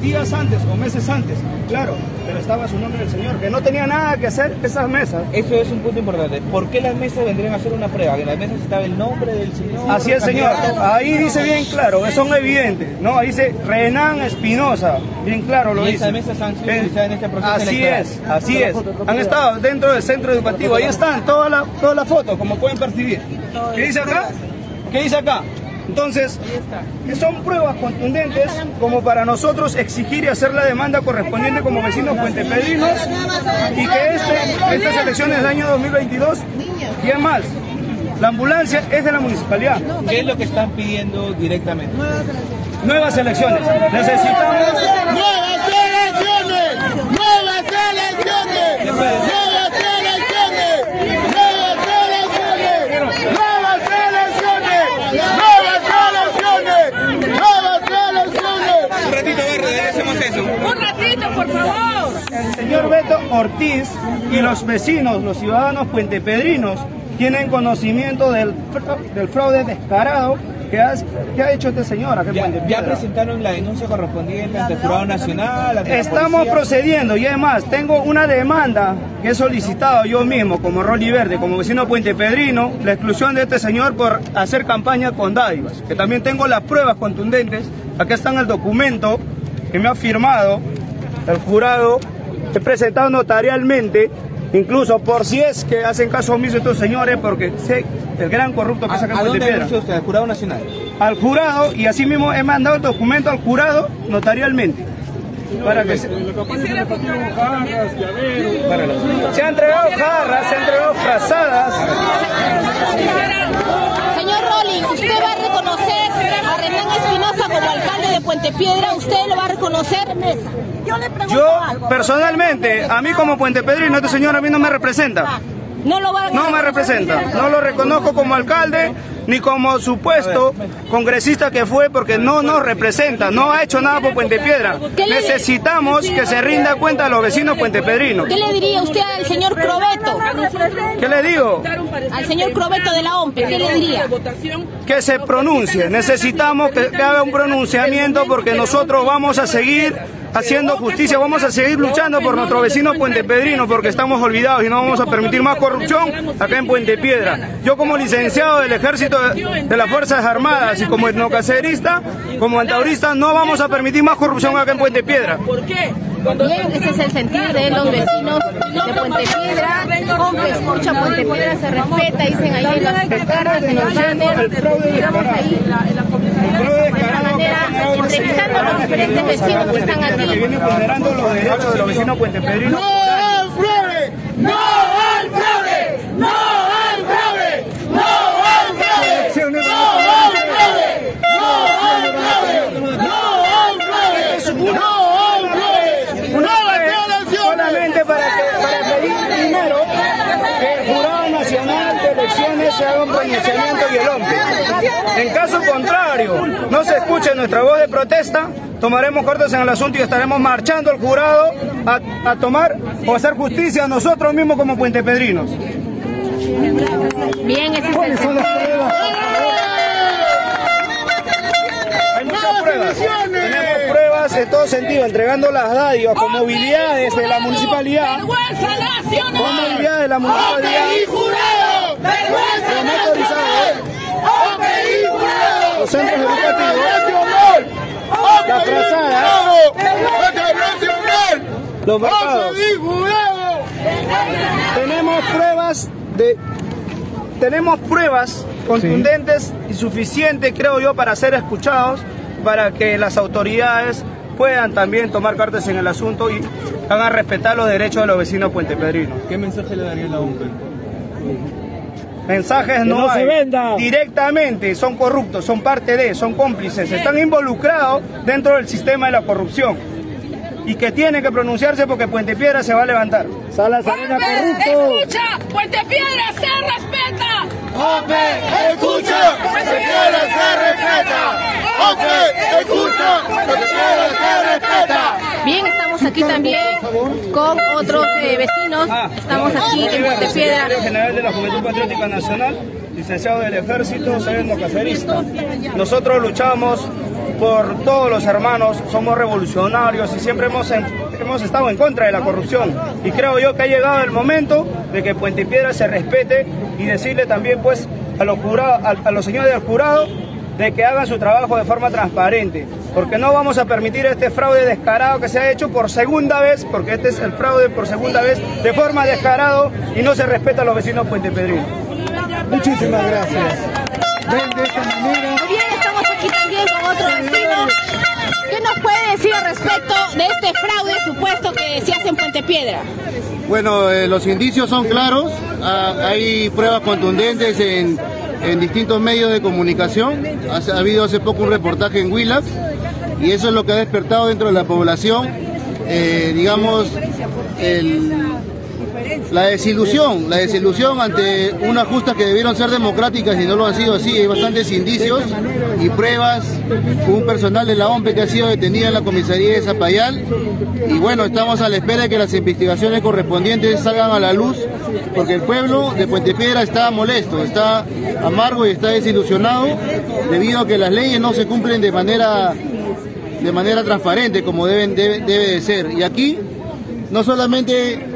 días antes o meses antes, claro, pero estaba su nombre del señor, que no tenía nada que hacer esas mesas. Eso es un punto importante. ¿Por qué las mesas vendrían a hacer una prueba? Que en las mesas estaba el nombre del señor. Así es, señor. Ahí dice bien claro, son evidentes, ¿no? Ahí dice Renan Espinosa, bien claro lo ¿Y dice. esas mesas han sido utilizadas en este proceso Así electoral? es, así es. Han estado dentro del centro educativo, ahí están, toda la, toda la foto, como pueden percibir. ¿Qué dice acá? ¿Qué dice acá? Entonces, son pruebas contundentes como para nosotros exigir y hacer la demanda correspondiente como vecinos puentepedrinos y que este, estas elecciones del año 2022, y es más, la ambulancia es de la municipalidad. ¿Qué es lo que están pidiendo directamente? Nuevas elecciones. Necesitamos ¡Nuevas elecciones! ¡Nuevas elecciones! ¡Nuevas elecciones! ¡Nuevas elecciones! ¡Nuevas elecciones! ¡Nuevas elecciones! ¡Nuevas elecciones! Un ratito, verde, hacemos eso. Un ratito, por favor. el señor Beto Ortiz y los vecinos, los ciudadanos puentepedrinos, tienen conocimiento del, del fraude descarado que, has- que ha hecho este señor en Ya, Puente presentaron la denuncia correspondiente ante el Jurado Nacional. ante Estamos procediendo y además tengo una demanda que he solicitado yo mismo como Rolly Verde, como vecino puentepedrino, la exclusión de este señor por hacer campaña con dádivas, que también tengo las pruebas contundentes, acá está en el documento que me ha firmado el jurado, he presentado notarialmente, incluso por si es que hacen caso omiso estos señores, porque sé el gran corrupto que ¿A, es en a dónde usted? ¿Al Jurado Nacional? al jurado y así mismo he mandado el documento al jurado notarialmente. Para que se... Se han entregado jarras, se han entregado frazadas. Señor Rolling, ¿usted va a reconocer a Renan Espinosa como alcalde de Piedra? ¿Usted lo va a reconocer? Yo le pregunto Yo, personalmente, a mí como Puente Pedrino, este señor a mí no me representa. No lo va a No me representa. No lo reconozco como alcalde ni como supuesto congresista que fue porque no nos representa. No ha hecho nada por Puente Piedra. ¿Qué le- Necesitamos que se rinda cuenta a los vecinos puentepedrinos. ¿Qué le diría usted al señor Crobeto? ¿Qué le digo? Al señor Crobeto de la OMPE, ¿qué le diría? que se pronuncie. Necesitamos que haga un pronunciamiento porque nosotros vamos a seguir haciendo justicia, vamos a seguir luchando por nuestro vecino Puente Pedrino porque estamos olvidados y no vamos a permitir más corrupción acá en Puente Piedra. Yo como licenciado del Ejército de, las Fuerzas Armadas y como etnocacerista, como antaurista, no vamos a permitir más corrupción acá en Puente Piedra. ¿Por qué? Bien, ese es el sentir de los vecinos de Puente Piedra. OMPE escucha Puente Piedra, se respeta, dicen ahí en las cartas, en los banners. Ahí entrevistando a los diferentes vecinos que están aquí. viene vulnerando los derechos de los vecinos puentepedrinos. ¡No al fraude! ¡No al fraude! ¡No al fraude! ¡No al fraude! ¡No al fraude! ¡No al fraude! ¡No al fraude! ¡No al fraude! ¡Nuevas elecciones! Solamente para, que, para pedir primero que el Jurado Nacional de Elecciones se haga un pronunciamiento y el hombre. En caso contrario, no se escuche nuestra voz de protesta, tomaremos cartas en el asunto y estaremos marchando al jurado a, a tomar o hacer justicia a nosotros mismos como puentepedrinos. Bien, ese es el. Hay muchas pruebas. Tenemos pruebas en todo sentido, entregando las dádivas con movilidades de la municipalidad. ¡Vergüenza Con nacional! movilidades de la municipalidad. ¡Vergüenza. ¡Hombre y jurado! Los centros educativos. ¡Nacional! ¡Hombre La frazada. jurado! ¡Nacional! Los mercados. Tenemos pruebas de tenemos pruebas contundentes y suficientes, creo yo, para ser escuchados, para que las autoridades puedan también tomar cartas en el asunto y hagan respetar los derechos de los vecinos puentepedrinos. ¿Qué mensaje le daría la UNPE? Mensajes no, no se hay. venda. Directamente son corruptos, son parte de, son cómplices, están involucrados dentro del sistema de la corrupción. Y que tienen que pronunciarse porque Puente Piedra se va a levantar. Salas Arena ¡Hombre, corrupto. escucha! ¡Puente Piedra se respeta! ¡Hombre, escucha! ¡Que se quiera, se respeta! ¡Hombre, escucha! ¡Que se quiera, se respeta! Estamos aquí también con otros eh, vecinos. Estamos aquí en Puente Piedra. Secretario General de la Juventud Patriótica Nacional, licenciado del Ejército, soy etnocacerista. Nosotros luchamos por todos los hermanos, somos revolucionarios y siempre hemos, hemos estado en contra de la corrupción. Y creo yo que ha llegado el momento de que Puente Piedra se respete y decirle también pues a los, jurados, a, los señores del jurado de que hagan su trabajo de forma transparente, porque no vamos a permitir este fraude descarado que se ha hecho por segunda vez, porque este es el fraude por segunda vez, de forma descarado y no se respeta a los vecinos Puente Pedrino. Muchísimas gracias. Ven de esta manera. Muy bien, estamos aquí también con otro vecino. ¿Qué nos puede decir al respecto de este fraude supuesto que se hace en Puente Piedra? Bueno, eh, los indicios son claros, ah, hay pruebas contundentes en, distintos medios de comunicación, ha, habido hace poco un reportaje en Willax y eso es lo que ha despertado dentro de la población, eh, digamos, la desilusión, la desilusión ante unas justas que debieron ser democráticas y no lo han sido así. Hay bastantes indicios y pruebas. Un personal de la OMPE que ha sido detenido en la comisaría de Zapayal. Y bueno, estamos a la espera de que las investigaciones correspondientes salgan a la luz, porque el pueblo de Puente Piedra está molesto, está amargo y está desilusionado debido a que las leyes no se cumplen de manera de manera transparente como deben debe, debe de ser. Y aquí no solamente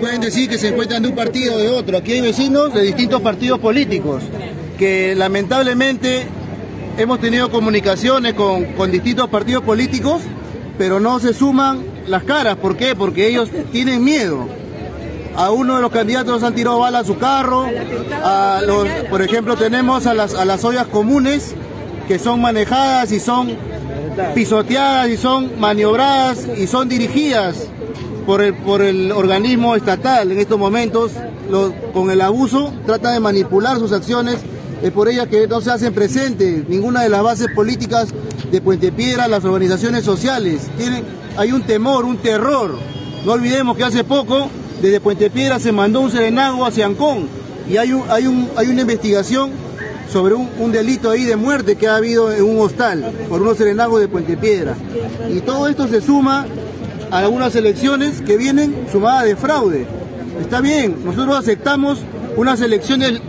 pueden decir que se encuentran de un partido o de otro, aquí hay vecinos de distintos partidos políticos que lamentablemente hemos tenido comunicaciones con, con distintos partidos políticos, pero no se suman las caras. ¿Por qué? Porque ellos tienen miedo. A uno de los candidatos han tirado bala a su carro, a los, por ejemplo tenemos a las, a las ollas comunes que son manejadas y son pisoteadas y son maniobradas y son dirigidas por el, por el organismo estatal en estos momentos, con el abuso, trata de manipular sus acciones, es por ellas que no se hacen presentes ninguna de las bases políticas de Puente Piedra, las organizaciones sociales. Hay un temor, un terror. No olvidemos que hace poco, desde Puente Piedra se mandó un serenago hacia Ancón y hay, un, hay, un, hay una investigación sobre un, delito ahí de muerte que ha habido en un hostal por unos serenagos de Puente Piedra. Y todo esto se suma algunas elecciones que vienen sumadas de fraude. Está bien, nosotros aceptamos unas elecciones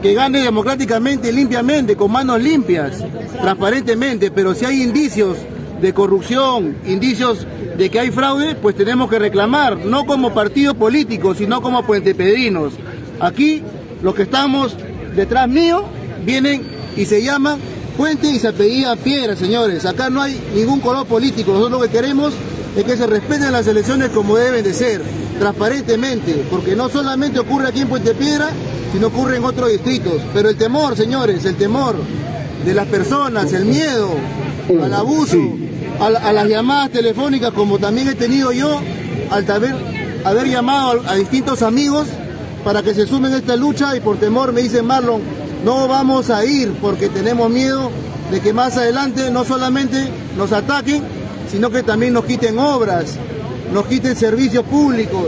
que gane democráticamente, limpiamente, con manos limpias, transparentemente, pero si hay indicios de corrupción, indicios de que hay fraude, pues tenemos que reclamar, no como partido político, sino como puentepedrinos. Aquí los que estamos detrás mío vienen y se llaman Puente y se apellida Piedra, señores. Acá no hay ningún color político, nosotros lo que queremos es que se respeten las elecciones como deben de ser, transparentemente, porque no solamente ocurre aquí en Puente Piedra, sino ocurre en otros distritos. Pero el temor, señores, el temor de las personas, el miedo al abuso, a, las llamadas telefónicas, como también he tenido yo, al haber, haber llamado a, a distintos amigos para que se sumen a esta lucha y por temor me dice Marlon, no vamos a ir porque tenemos miedo de que más adelante no solamente nos ataquen, sino que también nos quiten obras, nos quiten servicios públicos.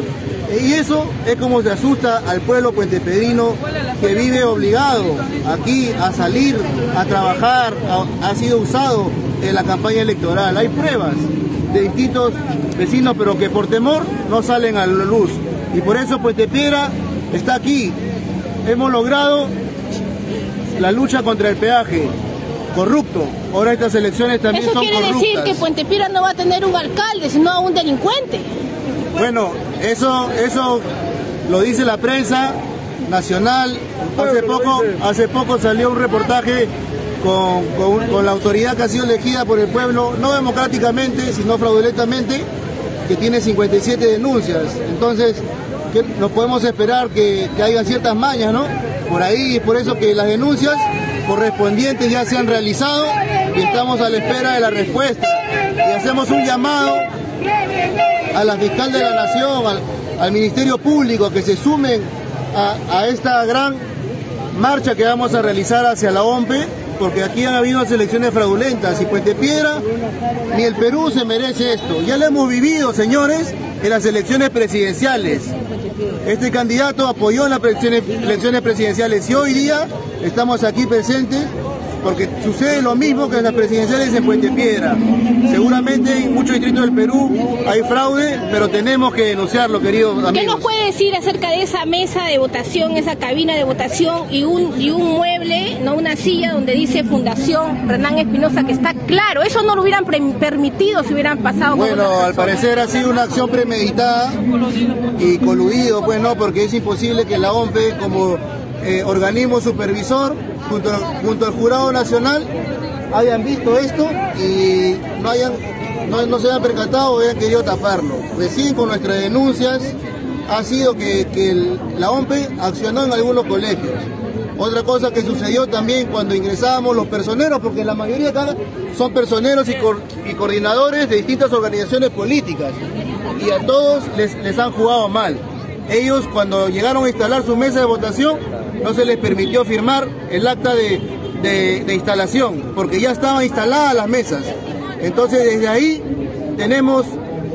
Y eso es como se asusta al pueblo puentepedrino que vive obligado aquí a salir, a trabajar, ha sido usado en la campaña electoral. Hay pruebas de distintos vecinos, pero que por temor no salen a la luz. Y por eso Puente Piedra está aquí. Hemos logrado la lucha contra el peaje, corrupto. Ahora estas elecciones también son corruptas. Eso quiere decir que Puente Piedra no va a tener un alcalde, sino a un delincuente. Bueno, eso, eso lo dice la prensa nacional. Hace poco, hace poco salió un reportaje con, con, la autoridad que ha sido elegida por el pueblo, no democráticamente, sino fraudulentamente, que tiene 57 denuncias. Entonces, ¿qué nos podemos esperar que, que haya ciertas mañas, ¿no? Por ahí, por eso que las denuncias correspondientes ya se han realizado y estamos a la espera de la respuesta. Y hacemos un llamado a la fiscal de la Nación, al, Ministerio Público, que se sumen a, esta gran marcha que vamos a realizar hacia la OMPE, porque aquí han habido elecciones fraudulentas y Puente Piedra, ni el Perú se merece esto. Ya lo hemos vivido, señores, en las elecciones presidenciales. Este candidato apoyó en las elecciones presidenciales y hoy día estamos aquí presentes porque sucede lo mismo que en las presidenciales en Puente Piedra. Seguramente en muchos distritos del Perú hay fraude, pero tenemos que denunciarlo, queridos amigos. ¿Qué nos puede decir acerca de esa mesa de votación, esa cabina de votación y un, y un mueble, no una silla donde dice Fundación Renán Espinosa, que está claro, eso no lo hubieran permitido si hubieran pasado. Bueno, al parecer ha sido una acción premeditada y coludido, pues no, porque es imposible que la OMPE como eh, organismo supervisor junto, junto al jurado nacional hayan visto esto y no hayan no, se hayan percatado o hayan querido taparlo. Recién con nuestras denuncias ha sido que, la OMPE accionó en algunos colegios. Otra cosa que sucedió también cuando ingresábamos los personeros, porque la mayoría acá son personeros y, y coordinadores de distintas organizaciones políticas, y a todos les, les han jugado mal. Ellos cuando llegaron a instalar su mesa de votación, no se les permitió firmar el acta de, de, instalación, porque ya estaban instaladas las mesas. Entonces desde ahí tenemos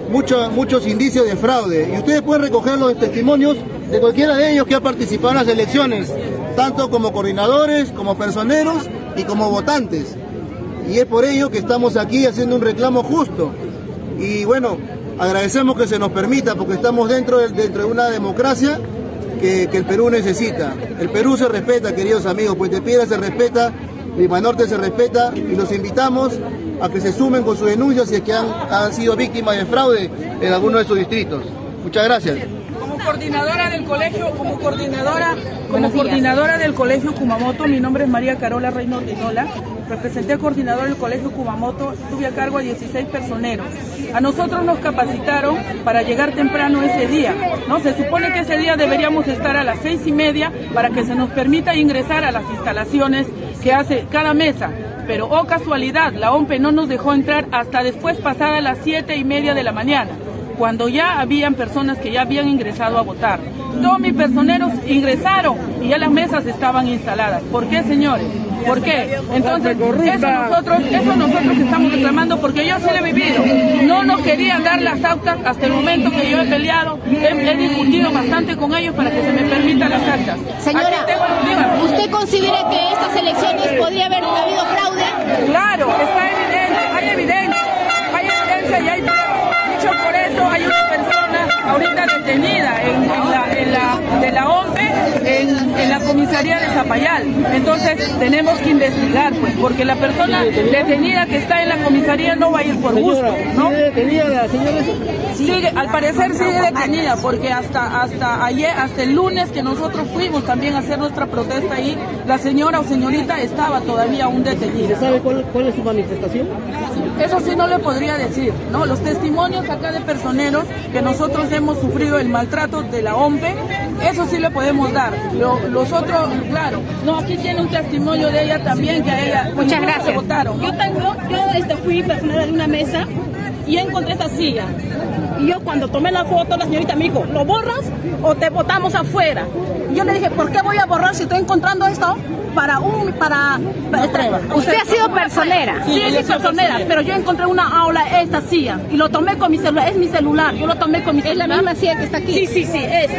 muchos indicios de fraude y ustedes pueden recoger los testimonios de cualquiera de ellos que ha participado en las elecciones, tanto como coordinadores, como personeros y como votantes. Y es por ello que estamos aquí haciendo un reclamo justo. Y bueno, agradecemos que se nos permita porque estamos dentro de, dentro de una democracia que, el Perú necesita. El Perú se respeta, queridos amigos, Puente Piedra se respeta, Lima Norte se respeta y los invitamos a que se sumen con sus denuncias si es que han, han sido víctimas de fraude en alguno de sus distritos. Muchas gracias como coordinadora del colegio, como coordinadora, como coordinadora del colegio Kumamoto, mi nombre es María Carola Reino Tinola, representé coordinador del colegio Kumamoto, tuve a cargo a 16 personeros. A nosotros nos capacitaron para llegar temprano ese día, ¿no? Se supone que ese día deberíamos estar a las seis y media para que se nos permita ingresar a las instalaciones que hace cada mesa. Pero, oh casualidad, la OMPE no nos dejó entrar hasta después pasada las siete y media de la mañana cuando ya habían personas que ya habían ingresado a votar. Todos mis personeros ingresaron y ya las mesas estaban instaladas. ¿Por qué, señores? ¿Por qué? Entonces, eso nosotros, eso nosotros estamos reclamando porque yo sí lo he vivido. No nos querían dar las actas hasta el momento que yo he peleado, he, discutido bastante con ellos para que se me permitan las actas. Señora, ¿usted considera que estas elecciones podría haber habido fraude? Claro, está evidente, hay evidencia, hay evidencia y hay por eso hay una persona ahorita detenida en, la, de la en, la comisaría de Zapayal. Entonces tenemos que investigar, pues, porque la persona detenida que está en la comisaría no va a ir por gusto, ¿no? ¿Sigue detenida la señora? Sigue, al parecer sigue detenida, porque hasta, hasta ayer, hasta el lunes que nosotros fuimos también a hacer nuestra protesta ahí, la señora o señorita estaba todavía aún detenida. ¿Sabe cuál, cuál es su manifestación? Eso sí no le podría decir, ¿no? Los testimonios acá de personeros que nosotros hemos sufrido el maltrato de la OMPE, eso sí le podemos dar. los otros, claro, no, aquí tiene un testimonio de ella también, que a ella... Muchas gracias. Votaron, Yo tengo, yo este, fui personal de una mesa y encontré esa silla. Y yo cuando tomé la foto, la señorita me dijo, ¿lo borras o te botamos afuera? Y yo le dije, ¿por qué voy a borrar si estoy encontrando esto para un, para, Usted ha sido personera. Sí, sí, personera, pero yo encontré una aula, esta silla, y lo tomé con mi celular, es mi celular, yo lo tomé con mi celular. ¿Es la misma silla que está aquí? Sí, sí, sí, es.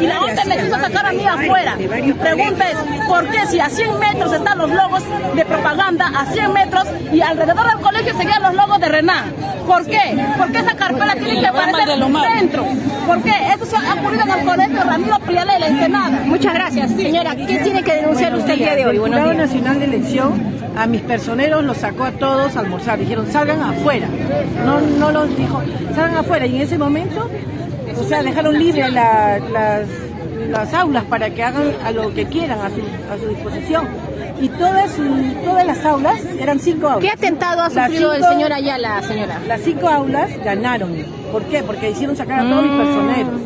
Y la otra me quiso sacar a mí afuera. Mi pregunta es, ¿por qué si a 100 metros están los logos de propaganda, a 100 metros, y alrededor del colegio seguían los logos de Renan? ¿Por qué? ¿Por qué esa carpeta tiene que aparecer dentro? ¿Por qué? Esto se ha ocurrido en el colegio Ramiro Priale la Ensenada. Muchas gracias. Señora, ¿qué tiene que denunciar usted el día de hoy? El Jurado Nacional de Elección a mis personeros los sacó a todos a almorzar. Dijeron, salgan afuera. No, no los dijo, salgan afuera. Y en ese momento, o sea, dejaron libres las, las aulas para que hagan a lo que quieran a su, a su disposición y todas, todas las aulas, eran cinco aulas. ¿Qué atentado ha sufrido el señor Ayala, señora? Las cinco aulas ganaron. ¿Por qué? Porque hicieron sacar a todos mis mm. personeros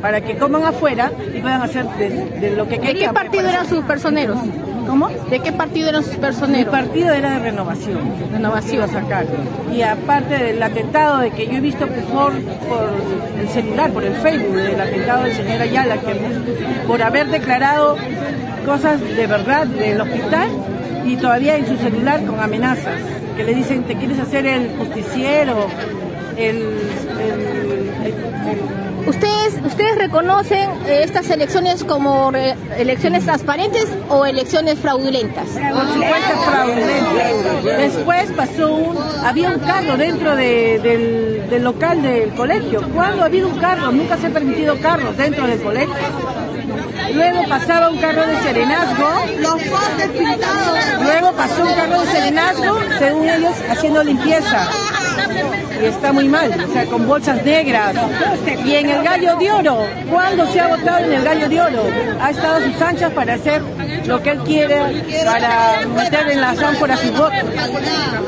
para que coman afuera y puedan hacer de, lo que querían. ¿De qué partido eran sus personeros? ¿Cómo? ¿De qué partido eran sus personeros? El partido era de renovación. Renovación. a sacar. Y aparte del atentado de que yo he visto por, por el celular, por el Facebook, del atentado del señor Ayala, que por haber declarado cosas de verdad del hospital y todavía en su celular con amenazas, que le dicen, te quieres hacer el justiciero, el, ¿Ustedes, ¿Ustedes reconocen eh, estas elecciones como elecciones transparentes o elecciones fraudulentas? Por supuesto fraudulentas. Después pasó un, había un carro dentro de- del, del local del colegio. ¿Cuándo ha habido un carro? Nunca se ha permitido carros dentro del colegio. Luego pasaba un carro de serenazgo. Los postes pintados. Luego pasó un carro de serenazgo, según ellos, haciendo limpieza. Y está muy mal, o sea, con bolsas negras. Y en el gallo de oro, ¿cuándo se ha votado en el gallo de oro? Ha estado a sus anchas para hacer lo que él quiere, para meter en las ánforas sus votos.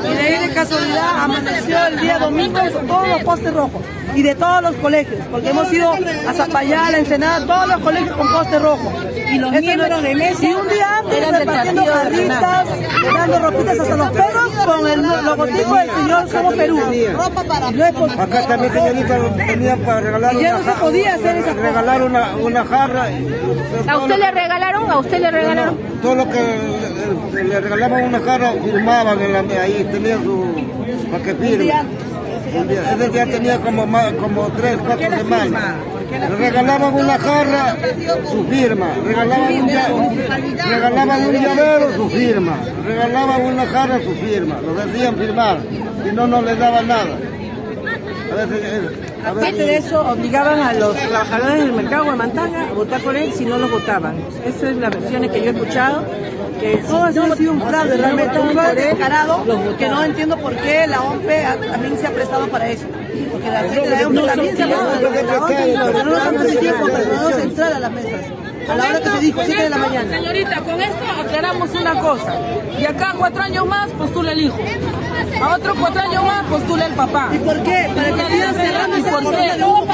Y de ahí de casualidad amaneció el día domingo todos los postes rojos y de todos los colegios, porque hemos ido a Zapayala, Ensenada, todos los colegios con postes rojos. Y los no- de mesa y un día antes repartiendo jarritas, dando ropitas hasta los perros con el logotipo del señor Somos Perú. No es por- Acá también, señorita, tenía para regalar Y ya una no se podía hacer esa cosa. Regalar una, una jarra. ¿A usted le regalaron? ¿A usted le regalaron? Todo lo que le, le regalaban una jarra, firmaban en la, ahí, tenía su. para que firme. Ese día tenía como, como tres, cuatro semanas. Le regalaban una jarra, su firma. Regalaban un, regalaban un llavero, su firma. Regalaban una jarra, su firma. Lo decían firmar. Si no, no les daban nada. A veces, eh, a veces- Aparte de eso, obligaban a los trabajadores del mercado de Mantanga a votar por él si no los votaban. Esa es la versión que yo he escuchado. Que si Todo no ha sido un fraude, realmente un fraude descarado que no entiendo por qué la OMPE a- también se ha prestado para eso. Porque la gente de No la no nos han permitido como personas entrar a las mesas. A la hora que se dijo, 7 de la mañana. Señorita, con esto aclaramos una cosa. Y acá cuatro años más postula el hijo. A otros cuatro años más postula el papá. ¿Y por qué? Para que sigan cerrando ¿Y por qué?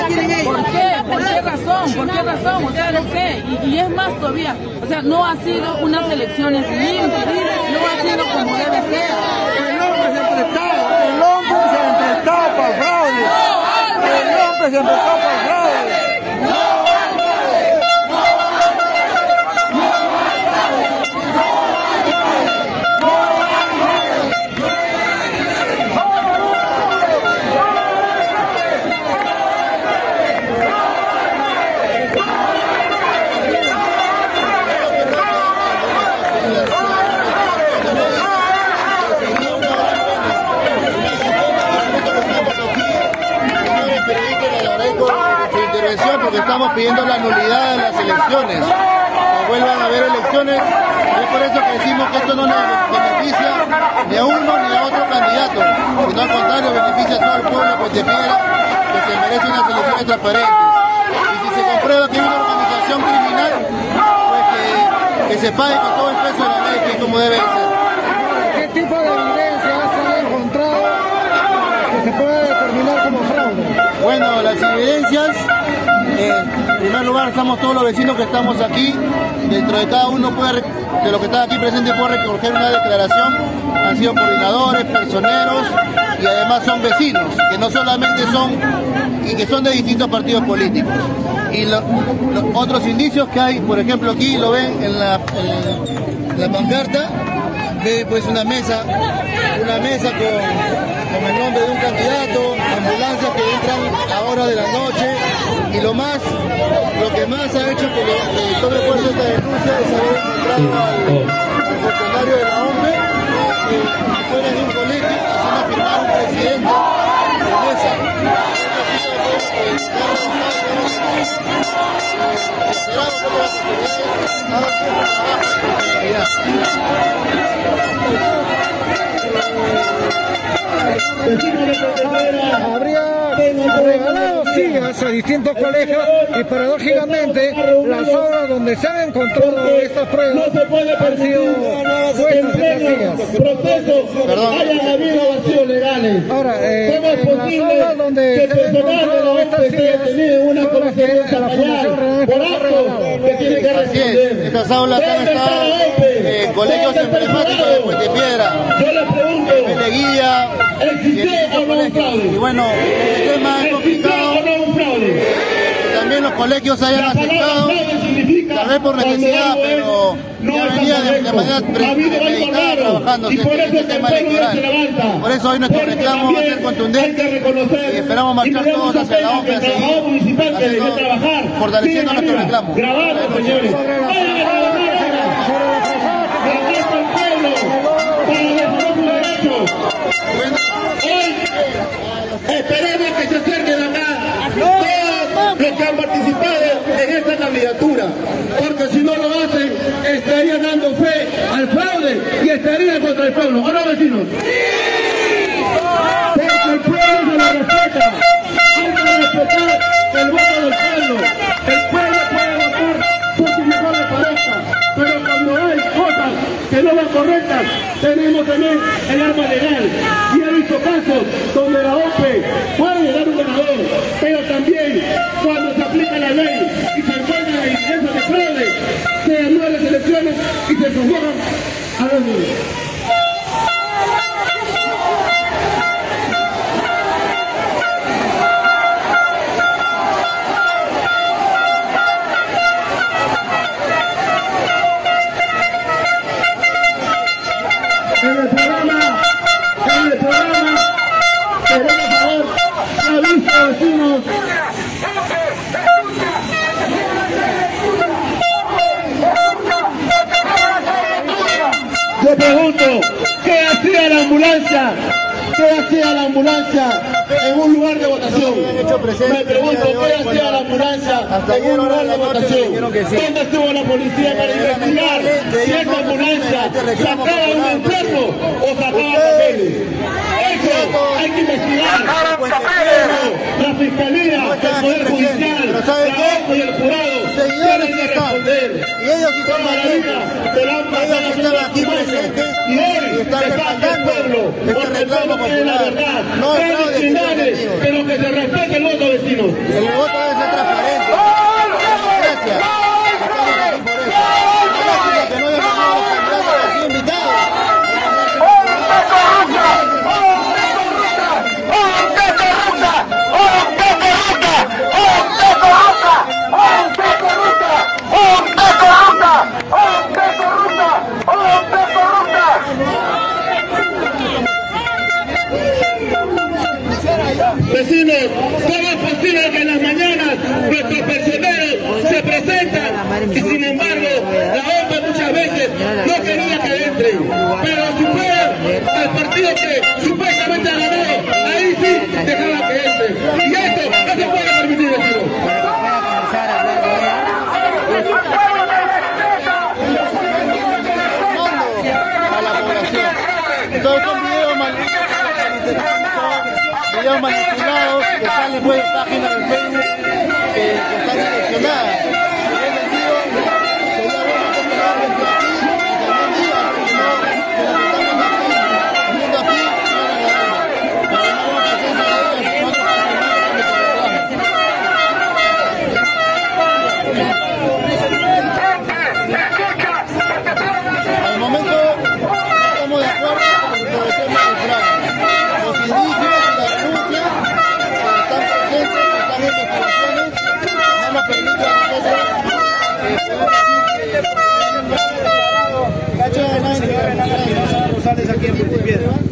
tienen ellos. ¿Por qué? ¿Por qué razón? ¿Por qué razón? O sea, no sé. Y, y es más todavía. O sea, no ha sido unas elecciones limpias. No ha sido como debe ser. El hombre se ha prestado, el hombre se ha prestado para el fraude. El hombre se ha prestado para el fraude. Señores periodistas, le agradezco su intervención porque estamos pidiendo la nulidad de las elecciones. Que vuelvan a haber elecciones. Es por eso que decimos que esto no nos beneficia ni a uno ni a otro candidato, sino al contrario, beneficia a todo el pueblo de Puentepiedra que se merece unas elecciones transparentes. Y si se comprueba que hay una organización criminal, pues que, que se pague con todo el peso de la ley, que es como debe ser. ¿Qué tipo de evidencia se ha encontrado que se pueda determinar como fraude? Bueno, las evidencias, eh, en primer lugar estamos todos los vecinos que estamos aquí, dentro de cada uno puede, de los que están aquí presentes puede recoger una declaración, han sido coordinadores, personeros y además son vecinos, que no solamente son y que son de distintos partidos políticos. Y lo- los otros indicios que hay, por ejemplo aquí lo ven en la, en la pancarta, ve pues una mesa, una mesa con, con el nombre de un candidato, ambulancias que entran a hora de la noche y lo más, lo que más ha hecho que, le- tome fuerza esta denuncia es haber encontrado al, al funcionario de la OMPE que fuera de un colegio haciendo firmar un presidente de mesa. Con sinceridad. Habría regalado sillas a distintos colegios y paradójicamente las obras donde se han encontrado estas pruebas han sido puestas estas sillas. Perdón. hayan habido vacíos legales. Ahora, eh, ¿Cómo es las posible obras donde que se han personal de la una las por Escobar actos regalado? que tiene que Así es, estas aulas han ¿Dónde está estado en colegios ¿Dónde está el emblemáticos de y en ¿existió distintos o no un colegios. fraude? Y bueno, el tema es ¿existió complicado, también los colegios hayan aceptado vez por necesidad, pero ya venía de, de manera premeditada trabajando en este tema electoral. Por eso hoy nuestro reclamo va a ser contundente y esperamos marchar todos hacia la OPE a seguir haciendo, fortaleciendo nuestro reclamo. Grabado, señores. Candidatura, porque si no lo hacen estarían dando fe al fraude y estarían contra el pueblo. ¿O no, vecinos? Porque el pueblo se lo respeta. Hay que respetar el voto del pueblo. El pueblo puede votar por si mejor le parezca, pero cuando hay cosas que no van correctas, tenemos también el arma legal. Y he visto casos donde la OPE y se convocan a los niños. Un lugar de votación? ¿Dónde estuvo la policía para investigar si esa ambulancia sacaba un enfermo o sacaba papeles? Eso hay que investigar. Pero la fiscalía, el poder judicial, la OPE y el jurado tienen que responder. Y ellos sí están aquí, ellos sí están aquí presentes y hoy están está respaldando el pueblo, este porque el reclamo pueblo quiere la verdad. No fraude, criminales, pero que se respete el voto, vecinos. El voto debe ser transparente. Gracias. Estamos que salen pues en páginas de Facebook que, que están direccionadas. Decir